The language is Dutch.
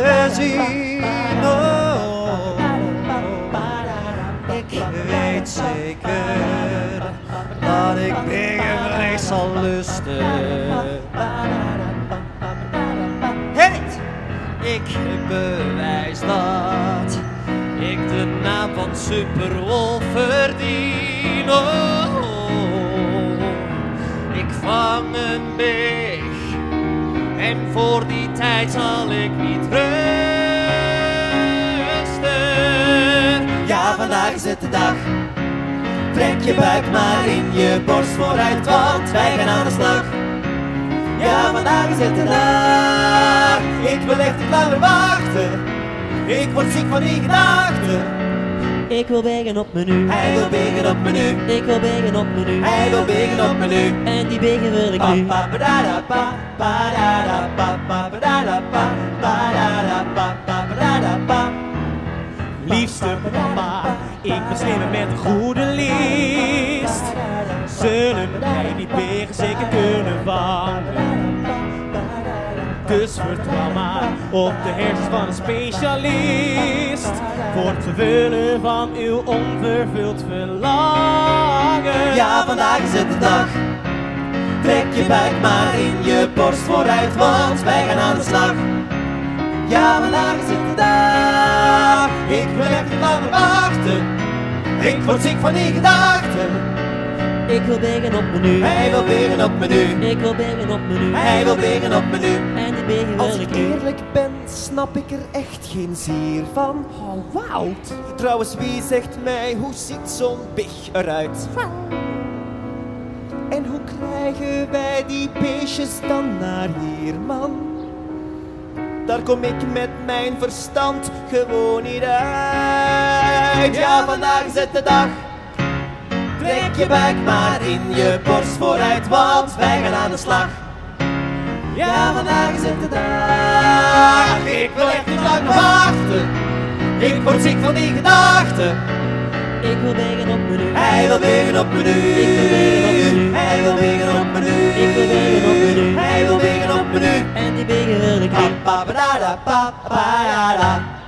gezien. Oh, ik weet zeker dat ik dingen rechts zal lusten. Heet, ik bewijs dat ik de naam van Superwolf verdien. Oh. Voor die tijd zal ik niet rusten. Ja, vandaag is het de dag. Trek je buik maar in je borst vooruit, want wij gaan aan de slag. Ja, vandaag is het de dag. Ik wil echt niet langer wachten. Ik word ziek van die gedachten. Ik wil begen op menu. Hij wil begen op menu. Ik wil begen op menu. Hij wil begen op menu. En die begen wil ik nu. Pa, pa, badada, pa, badada, pa, pa, badada, pa, badada, pa, pa, badada, pa. Liefste papa, ik ben slimmer met een goede list. Zullen mij die begen zeker kunnen vangen? Dus vertrouw maar op de hersens van een specialist. Voor het vervullen van uw onvervuld verlangen. Ja, vandaag is het de dag. Trek je buik maar in je borst vooruit, want wij gaan aan de slag. Ja, vandaag is het de dag. Ik wil echt niet langer wachten. Ik word ziek van die gedachten. Ik wil begen op menu. Hij wil begen op menu. Ik wil begen op menu. Hij wil begen op menu. En die Als wil ik eerlijk ben, snap ik er echt geen zier van. Oh, Wout. Trouwens, wie zegt mij, hoe ziet zo'n big eruit? En hoe krijgen wij die beestjes dan naar hier, man? Daar kom ik met mijn verstand gewoon niet uit. Ja, vandaag is het de dag. Trek je buik maar in je borst vooruit, want wij gaan aan de slag. Ja, vandaag is het de dag. Ik wil echt niet lang wachten. Ik word ziek van die gedachten. Ik wil begen op menu. Hij wil begen op op menu. Hij wil begen op menu. Ik wil begen op menu. Hij wil begen op menu. En die begen wil ik nu. Pa pa da da pa pa da da.